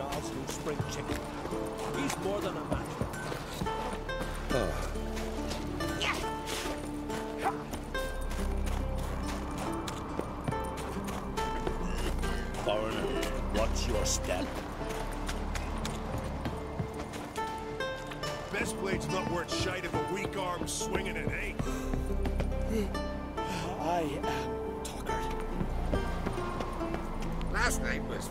yards new spring chicken. He's more than a match. Foreigner, watch your step. Best blade's not worth shite if a weak arm's swinging it ain't. I am Talkard. Last night was...